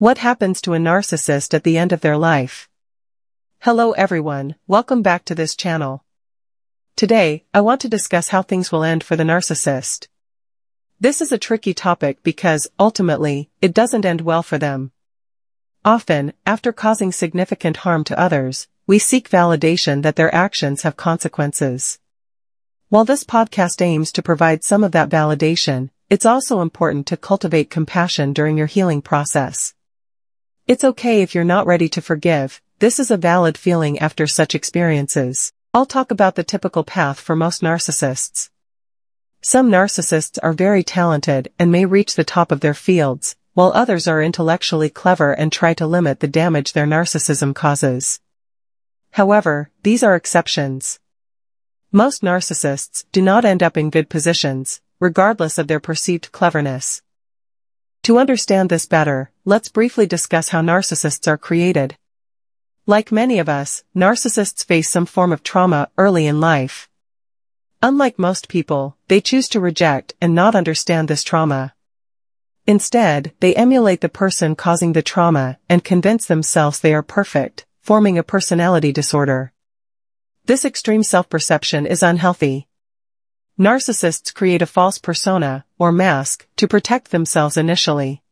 What happens to a narcissist at the end of their life? Hello everyone, welcome back to this channel. Today, I want to discuss how things will end for the narcissist. This is a tricky topic because, ultimately, it doesn't end well for them. Often, after causing significant harm to others, we seek validation that their actions have consequences. While this podcast aims to provide some of that validation, it's also important to cultivate compassion during your healing process. It's okay if you're not ready to forgive, this is a valid feeling after such experiences. I'll talk about the typical path for most narcissists. Some narcissists are very talented and may reach the top of their fields, while others are intellectually clever and try to limit the damage their narcissism causes. However, these are exceptions. Most narcissists do not end up in good positions, regardless of their perceived cleverness. To understand this better, let's briefly discuss how narcissists are created. Like many of us, narcissists face some form of trauma early in life. Unlike most people, they choose to reject and not understand this trauma. Instead, they emulate the person causing the trauma and convince themselves they are perfect, forming a personality disorder. This extreme self-perception is unhealthy. Narcissists create a false persona, or mask, to protect themselves initially.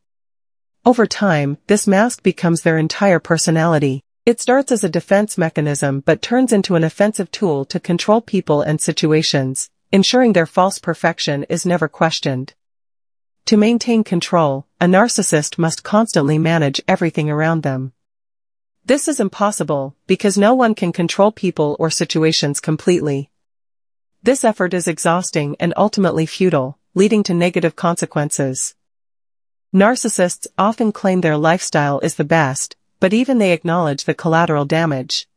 Over time, this mask becomes their entire personality. It starts as a defense mechanism but turns into an offensive tool to control people and situations, ensuring their false perfection is never questioned. To maintain control, a narcissist must constantly manage everything around them. This is impossible, because no one can control people or situations completely. This effort is exhausting and ultimately futile, leading to negative consequences. Narcissists often claim their lifestyle is the best, but even they acknowledge the collateral damage.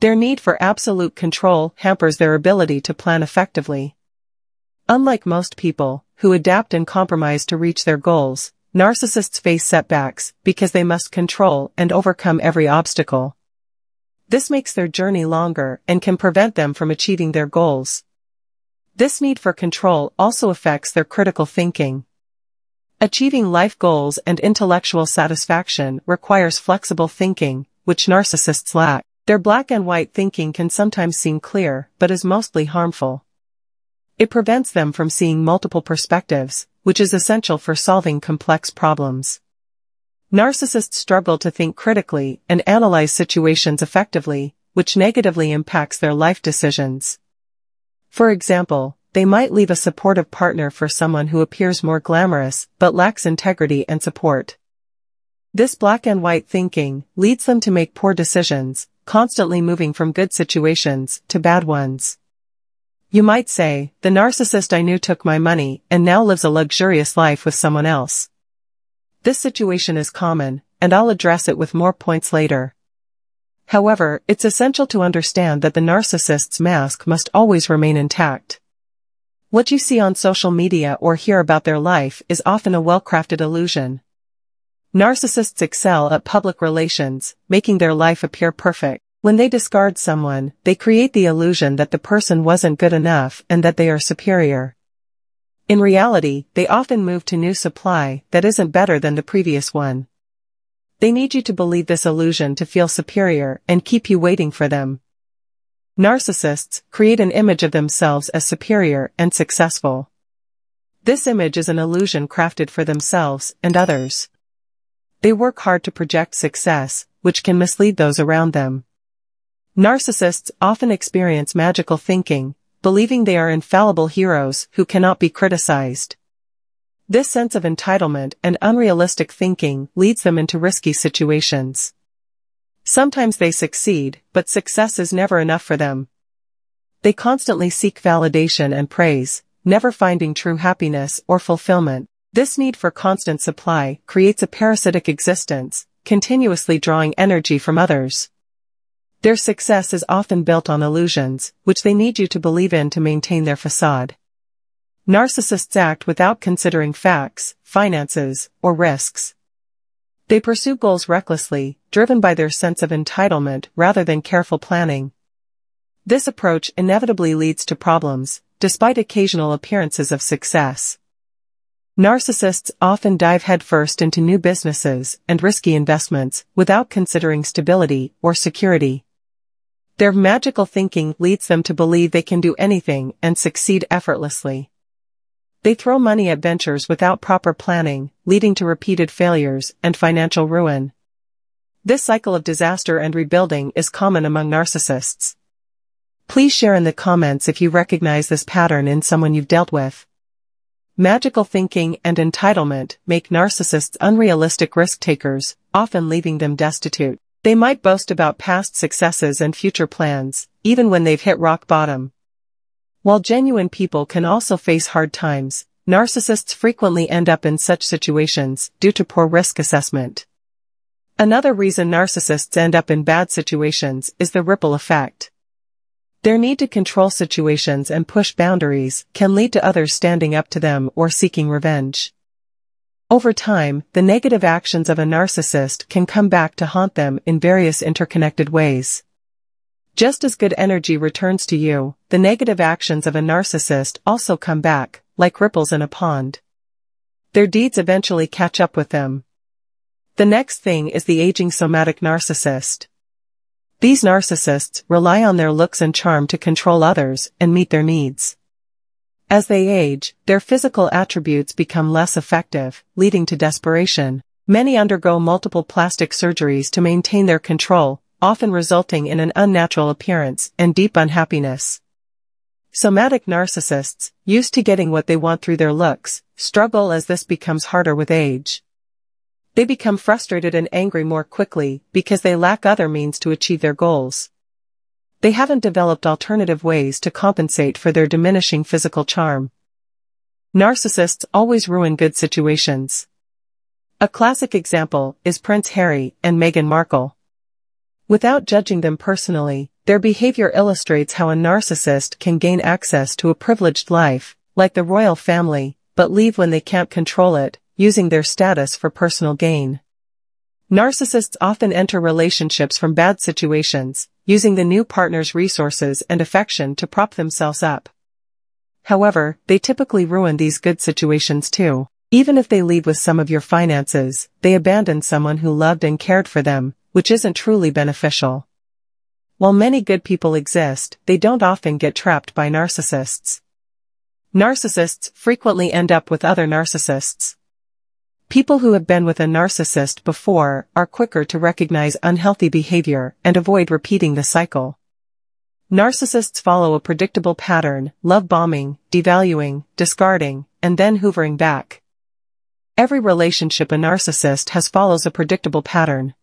Their need for absolute control hampers their ability to plan effectively. Unlike most people, who adapt and compromise to reach their goals, narcissists face setbacks because they must control and overcome every obstacle. This makes their journey longer and can prevent them from achieving their goals. This need for control also affects their critical thinking. Achieving life goals and intellectual satisfaction requires flexible thinking, which narcissists lack. Their black and white thinking can sometimes seem clear, but is mostly harmful. It prevents them from seeing multiple perspectives, which is essential for solving complex problems. Narcissists struggle to think critically and analyze situations effectively, which negatively impacts their life decisions. For example, they might leave a supportive partner for someone who appears more glamorous but lacks integrity and support. This black and white thinking leads them to make poor decisions, constantly moving from good situations to bad ones. You might say, the narcissist I knew took my money and now lives a luxurious life with someone else. This situation is common, and I'll address it with more points later. However, it's essential to understand that the narcissist's mask must always remain intact. What you see on social media or hear about their life is often a well-crafted illusion. Narcissists excel at public relations, making their life appear perfect. When they discard someone, they create the illusion that the person wasn't good enough and that they are superior. In reality, they often move to new supply that isn't better than the previous one. They need you to believe this illusion to feel superior and keep you waiting for them. Narcissists create an image of themselves as superior and successful. This image is an illusion crafted for themselves and others. They work hard to project success, which can mislead those around them. Narcissists often experience magical thinking, believing they are infallible heroes who cannot be criticized. This sense of entitlement and unrealistic thinking leads them into risky situations. Sometimes they succeed, but success is never enough for them. They constantly seek validation and praise, never finding true happiness or fulfillment. This need for constant supply creates a parasitic existence, continuously drawing energy from others. Their success is often built on illusions, which they need you to believe in to maintain their facade. Narcissists act without considering facts, finances, or risks. They pursue goals recklessly, driven by their sense of entitlement rather than careful planning. This approach inevitably leads to problems, despite occasional appearances of success. Narcissists often dive headfirst into new businesses and risky investments without considering stability or security. Their magical thinking leads them to believe they can do anything and succeed effortlessly. They throw money at ventures without proper planning, leading to repeated failures and financial ruin. This cycle of disaster and rebuilding is common among narcissists. Please share in the comments if you recognize this pattern in someone you've dealt with. Magical thinking and entitlement make narcissists unrealistic risk-takers, often leaving them destitute. They might boast about past successes and future plans, even when they've hit rock bottom. While genuine people can also face hard times, narcissists frequently end up in such situations due to poor risk assessment. Another reason narcissists end up in bad situations is the ripple effect. Their need to control situations and push boundaries can lead to others standing up to them or seeking revenge. Over time, the negative actions of a narcissist can come back to haunt them in various interconnected ways. Just as good energy returns to you, the negative actions of a narcissist also come back, like ripples in a pond. Their deeds eventually catch up with them. The next thing is the aging somatic narcissist. These narcissists rely on their looks and charm to control others and meet their needs. As they age, their physical attributes become less effective, leading to desperation. Many undergo multiple plastic surgeries to maintain their control, often resulting in an unnatural appearance and deep unhappiness. Somatic narcissists, used to getting what they want through their looks, struggle as this becomes harder with age. They become frustrated and angry more quickly because they lack other means to achieve their goals. They haven't developed alternative ways to compensate for their diminishing physical charm. Narcissists always ruin good situations. A classic example is Prince Harry and Meghan Markle. Without judging them personally, their behavior illustrates how a narcissist can gain access to a privileged life, like the royal family, but leave when they can't control it, using their status for personal gain. Narcissists often enter relationships from bad situations, using the new partner's resources and affection to prop themselves up. However, they typically ruin these good situations too. Even if they leave with some of your finances, they abandon someone who loved and cared for them, which isn't truly beneficial. While many good people exist, they don't often get trapped by narcissists. Narcissists frequently end up with other narcissists. People who have been with a narcissist before are quicker to recognize unhealthy behavior and avoid repeating the cycle. Narcissists follow a predictable pattern, love bombing, devaluing, discarding, and then hoovering back. Every relationship a narcissist has follows a predictable pattern.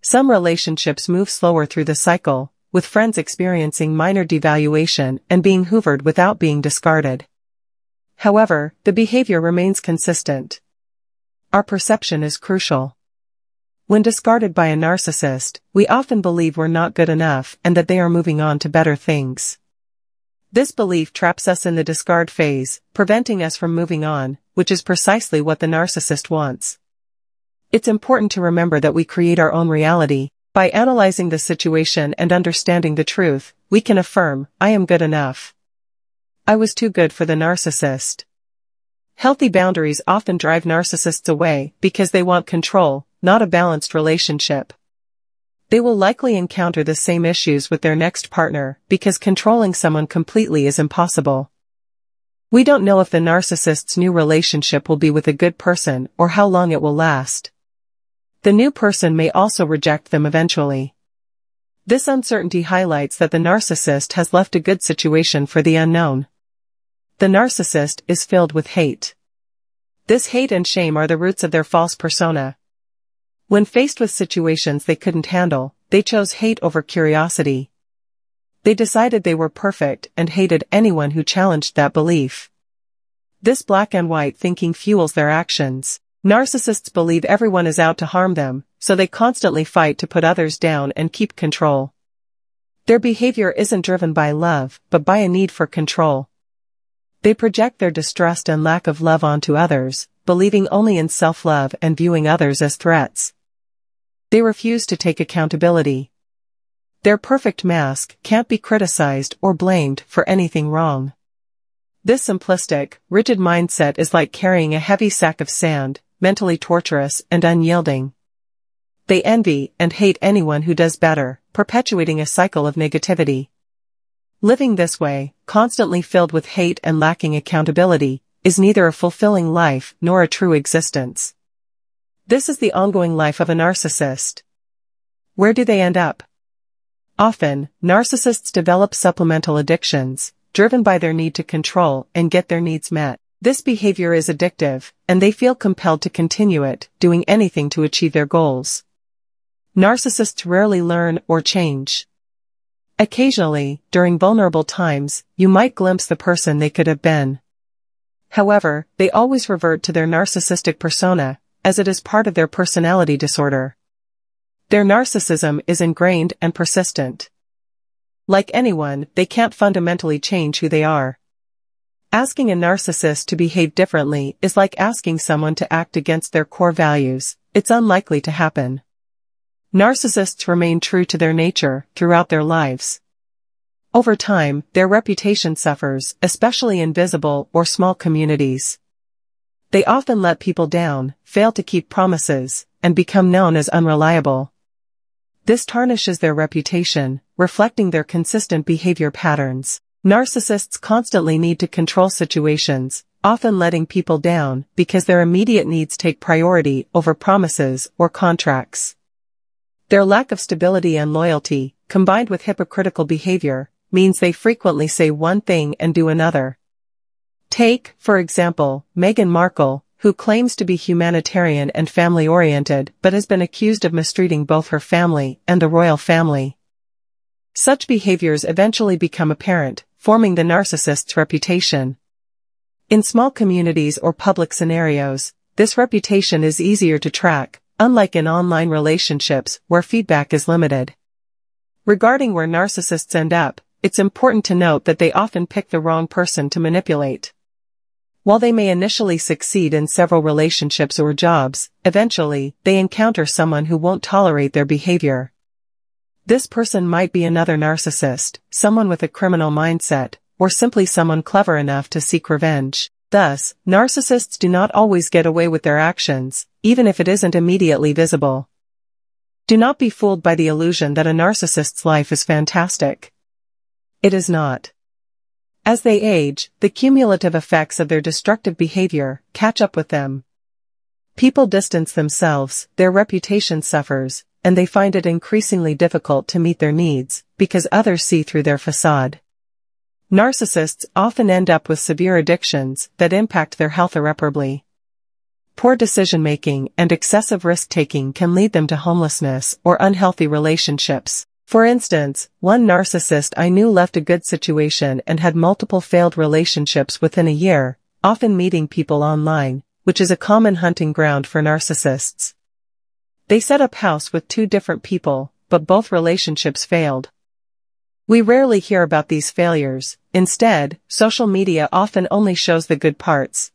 Some relationships move slower through the cycle, with friends experiencing minor devaluation and being hoovered without being discarded. However, the behavior remains consistent. Our perception is crucial. When discarded by a narcissist, we often believe we're not good enough and that they are moving on to better things. This belief traps us in the discard phase, preventing us from moving on, which is precisely what the narcissist wants. It's important to remember that we create our own reality. By analyzing the situation and understanding the truth, we can affirm, I am good enough. I was too good for the narcissist. Healthy boundaries often drive narcissists away because they want control, not a balanced relationship. They will likely encounter the same issues with their next partner because controlling someone completely is impossible. We don't know if the narcissist's new relationship will be with a good person or how long it will last. The new person may also reject them eventually. This uncertainty highlights that the narcissist has left a good situation for the unknown. The narcissist is filled with hate. This hate and shame are the roots of their false persona. When faced with situations they couldn't handle, they chose hate over curiosity. They decided they were perfect and hated anyone who challenged that belief. This black and white thinking fuels their actions. Narcissists believe everyone is out to harm them, so they constantly fight to put others down and keep control. Their behavior isn't driven by love, but by a need for control. They project their distrust and lack of love onto others, believing only in self-love and viewing others as threats. They refuse to take accountability. Their perfect mask can't be criticized or blamed for anything wrong. This simplistic, rigid mindset is like carrying a heavy sack of sand, mentally torturous and unyielding. They envy and hate anyone who does better, perpetuating a cycle of negativity. Living this way, constantly filled with hate and lacking accountability, is neither a fulfilling life nor a true existence. This is the ongoing life of a narcissist. Where do they end up? Often, narcissists develop supplemental addictions, driven by their need to control and get their needs met. This behavior is addictive, and they feel compelled to continue it, doing anything to achieve their goals. Narcissists rarely learn or change. Occasionally, during vulnerable times, you might glimpse the person they could have been. However, they always revert to their narcissistic persona, as it is part of their personality disorder. Their narcissism is ingrained and persistent. Like anyone, they can't fundamentally change who they are. Asking a narcissist to behave differently is like asking someone to act against their core values, it's unlikely to happen. Narcissists remain true to their nature throughout their lives. Over time, their reputation suffers, especially in visible or small communities. They often let people down, fail to keep promises, and become known as unreliable. This tarnishes their reputation, reflecting their consistent behavior patterns. Narcissists constantly need to control situations, often letting people down because their immediate needs take priority over promises or contracts. Their lack of stability and loyalty, combined with hypocritical behavior, means they frequently say one thing and do another. Take, for example, Meghan Markle, who claims to be humanitarian and family-oriented but has been accused of mistreating both her family and the royal family. Such behaviors eventually become apparent, forming the narcissist's reputation. In small communities or public scenarios, this reputation is easier to track, unlike in online relationships where feedback is limited. Regarding where narcissists end up, it's important to note that they often pick the wrong person to manipulate. While they may initially succeed in several relationships or jobs, eventually, they encounter someone who won't tolerate their behavior. This person might be another narcissist, someone with a criminal mindset, or simply someone clever enough to seek revenge. Thus, narcissists do not always get away with their actions, even if it isn't immediately visible. Do not be fooled by the illusion that a narcissist's life is fantastic. It is not. As they age, the cumulative effects of their destructive behavior catch up with them. People distance themselves, their reputation suffers, and they find it increasingly difficult to meet their needs, because others see through their facade. Narcissists often end up with severe addictions that impact their health irreparably. Poor decision-making and excessive risk-taking can lead them to homelessness or unhealthy relationships. For instance, one narcissist I knew left a good situation and had multiple failed relationships within a year, often meeting people online, which is a common hunting ground for narcissists. They set up house with two different people, but both relationships failed. We rarely hear about these failures, instead, social media often only shows the good parts,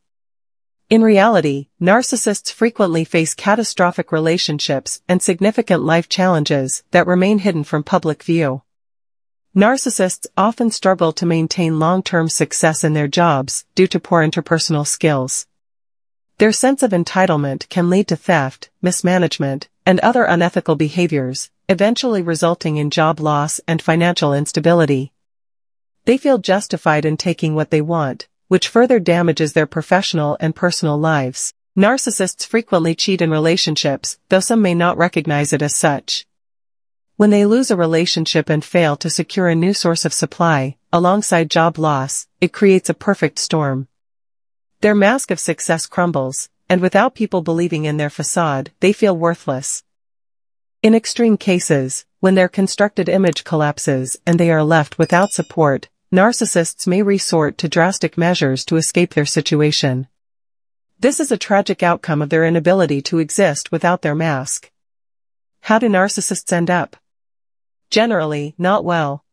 in reality, narcissists frequently face catastrophic relationships and significant life challenges that remain hidden from public view. Narcissists often struggle to maintain long-term success in their jobs due to poor interpersonal skills. Their sense of entitlement can lead to theft, mismanagement, and other unethical behaviors, eventually resulting in job loss and financial instability. They feel justified in taking what they want, which further damages their professional and personal lives. Narcissists frequently cheat in relationships, though some may not recognize it as such. When they lose a relationship and fail to secure a new source of supply, alongside job loss, it creates a perfect storm. Their mask of success crumbles, and without people believing in their facade, they feel worthless. In extreme cases, when their constructed image collapses and they are left without support, narcissists may resort to drastic measures to escape their situation. This is a tragic outcome of their inability to exist without their mask. How do narcissists end up? Generally, not well.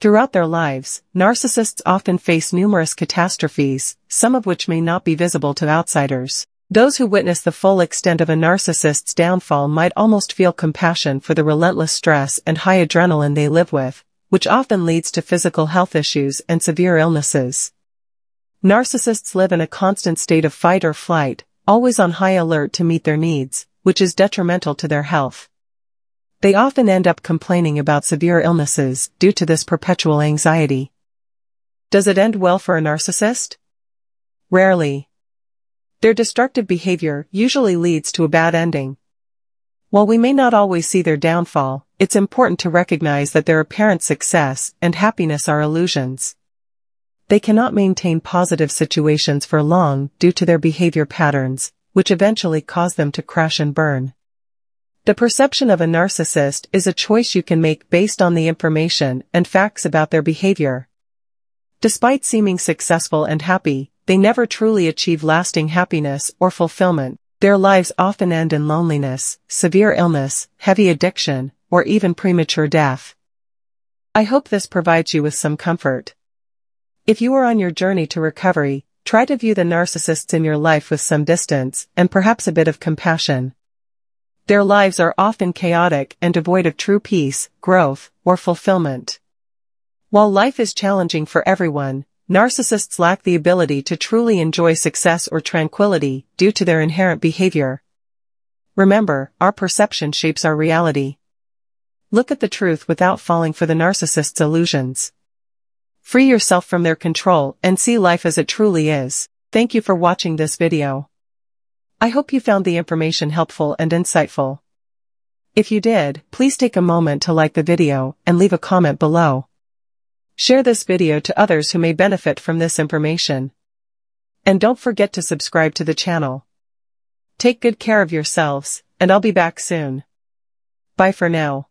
Throughout their lives, narcissists often face numerous catastrophes, some of which may not be visible to outsiders. Those who witness the full extent of a narcissist's downfall might almost feel compassion for the relentless stress and high adrenaline they live with, which often leads to physical health issues and severe illnesses. Narcissists live in a constant state of fight or flight, always on high alert to meet their needs, which is detrimental to their health. They often end up complaining about severe illnesses due to this perpetual anxiety. Does it end well for a narcissist? Rarely. Their destructive behavior usually leads to a bad ending. While we may not always see their downfall, it's important to recognize that their apparent success and happiness are illusions. They cannot maintain positive situations for long due to their behavior patterns, which eventually cause them to crash and burn. The perception of a narcissist is a choice you can make based on the information and facts about their behavior. Despite seeming successful and happy, they never truly achieve lasting happiness or fulfillment. Their lives often end in loneliness, severe illness, heavy addiction, or even premature death. I hope this provides you with some comfort. If you are on your journey to recovery, try to view the narcissists in your life with some distance and perhaps a bit of compassion. Their lives are often chaotic and devoid of true peace, growth, or fulfillment. While life is challenging for everyone, narcissists lack the ability to truly enjoy success or tranquility due to their inherent behavior. Remember, our perception shapes our reality. Look at the truth without falling for the narcissist's illusions. Free yourself from their control and see life as it truly is. Thank you for watching this video. I hope you found the information helpful and insightful. If you did, please take a moment to like the video and leave a comment below. Share this video to others who may benefit from this information. And don't forget to subscribe to the channel. Take good care of yourselves, and I'll be back soon. Bye for now.